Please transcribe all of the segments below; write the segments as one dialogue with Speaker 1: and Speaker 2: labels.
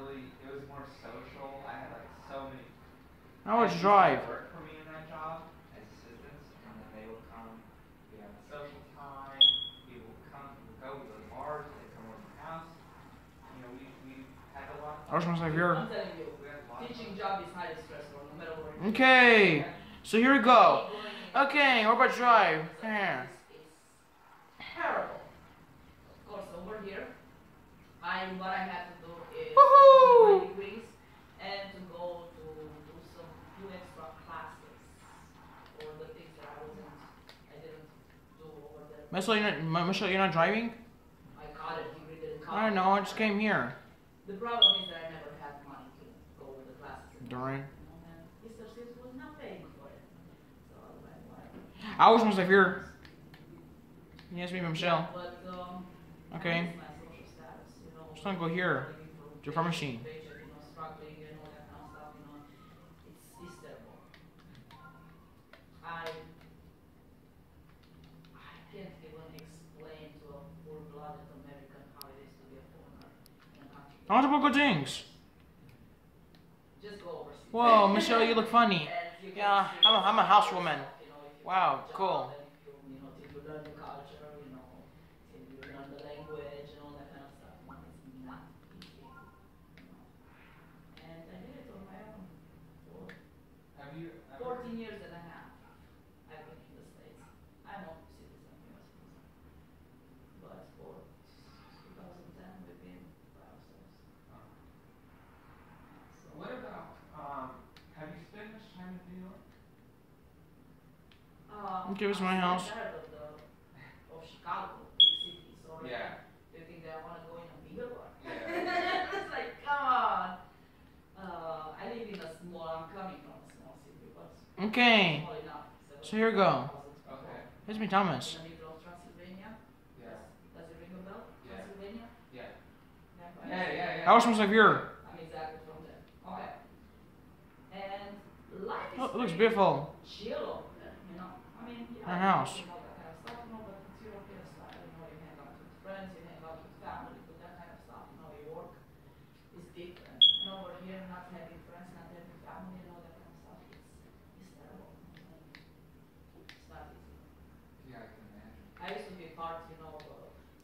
Speaker 1: really, it was more social. I had like so many. How much drive?
Speaker 2: Work for me in that job as assistants, and then they would come. We have social time. People will come, we go to the bars. They come over to the house. You know, we we had a lot.
Speaker 1: I was gonna say here.
Speaker 3: I'm telling you, teaching job is highly stressful, in the no matter where.
Speaker 1: Okay, so here we go. Okay, what about drive? Yeah.
Speaker 3: It's terrible. Of course, over here, I'm what I have to do.
Speaker 1: Woohoo!
Speaker 3: my degrees and to go to do some few extra classes for the things that I wasn't, I didn't do over there.
Speaker 1: Michelle, you're not, Michelle, you're not driving?
Speaker 3: College degree didn't come.
Speaker 1: I don't know. I just came here.
Speaker 3: The problem is that I never had money to go to the classes. and
Speaker 1: Darn.
Speaker 3: You know, and Mr. Sis was not paying for it. So I was like, whatever.
Speaker 1: I was gonna say here. Yes, me, Michelle.
Speaker 3: But, um,
Speaker 1: Okay.
Speaker 3: I miss my social status, you know,
Speaker 1: Just gonna go here.
Speaker 3: Living from
Speaker 1: To your pharmacy.
Speaker 3: paycheck to paycheck, you know, struggling and all that stuff, you know, it's, it's. I, I can't even explain to a full-blooded American how it is to be a foreigner in a country.
Speaker 1: Want to book things.
Speaker 3: Just go overseas.
Speaker 1: Whoa, Michelle, you look funny.
Speaker 3: And you can
Speaker 1: Yeah, I'm a- I'm a housewoman.
Speaker 3: yourself, you know, if you
Speaker 1: Wow,
Speaker 3: get a job
Speaker 1: cool.
Speaker 3: and you, you know, you learn the culture, you know, you learn the language and all that kind of stuff, you know, it's not easy. You know. And I did it on my own for
Speaker 2: Have you ever?
Speaker 3: fourteen years and a half. I've been in the States. I'm a citizen, US citizen. But for two thousand ten, we've been by ourselves. So.
Speaker 2: What about? Um, have you spent much time in New York?
Speaker 3: Um,
Speaker 1: Okay, this is my
Speaker 3: I'm
Speaker 1: house.
Speaker 3: tired of the of Chicago, big cities. Already.
Speaker 2: Yeah.
Speaker 3: Do you think that I want to go in a bigger one?
Speaker 2: Yeah.
Speaker 3: it's like, come on. Uh, I live in a small. I'm coming from a small city, but
Speaker 1: Okay.
Speaker 3: small enough.
Speaker 1: So here we go.
Speaker 2: Okay.
Speaker 1: It's me, Thomas.
Speaker 3: In the middle of Transylvania.
Speaker 2: Yeah.
Speaker 3: Does it ring a bell?
Speaker 2: Yeah.
Speaker 3: Transylvania.
Speaker 2: Yeah.
Speaker 3: Yeah. right.
Speaker 2: Yeah, yeah, yeah.
Speaker 1: I was gonna say.
Speaker 3: I'm exactly from there. Okay. And life is
Speaker 1: Oh, it looks beautiful.
Speaker 3: chill over there, you know. You
Speaker 1: house.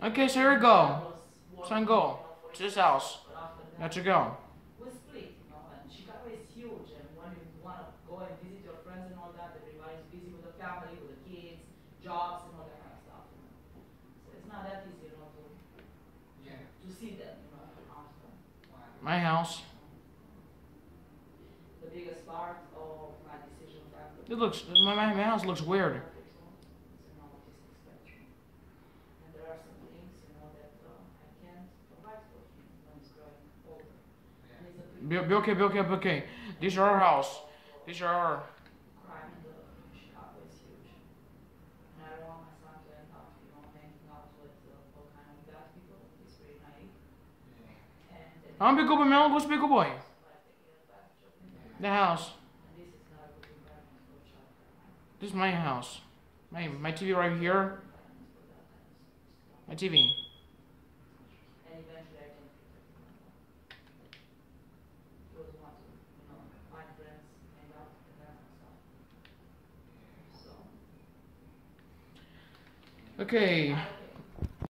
Speaker 1: Okay, so here we go. Son, go. To this house.
Speaker 3: But after that,
Speaker 1: Got to go.
Speaker 3: we split, you know, and Chicago is huge, and when you want to go and visit your friends and all that, everybody's busy with the family, jobs, and all that kind of stuff. You know. So it's not that easy, you know, to,
Speaker 2: Yeah.
Speaker 3: to see them, you know, often.
Speaker 2: Wow.
Speaker 1: My house.
Speaker 3: The biggest part of my decision factor.
Speaker 1: It looks. My, my, my house looks weird.
Speaker 3: It's an autistic spectrum. And there are some things, you know, that uh, I can't provide for him when he's growing older. And he's a pretty
Speaker 1: Be, be okay, be okay, be okay. These are our house. These are our.
Speaker 3: crime in the in Chicago is huge. And I don't want my son to end up, you know, hanging out with uh, all kind of bad people. He's pretty naive.
Speaker 2: Yeah.
Speaker 3: And then
Speaker 1: I'm big boy, man. What's big boy?
Speaker 3: like taking advantage of him.
Speaker 1: The house.
Speaker 3: And this is not a good environment for a The house.
Speaker 1: This is my house. My my TV right here. My TV. Okay.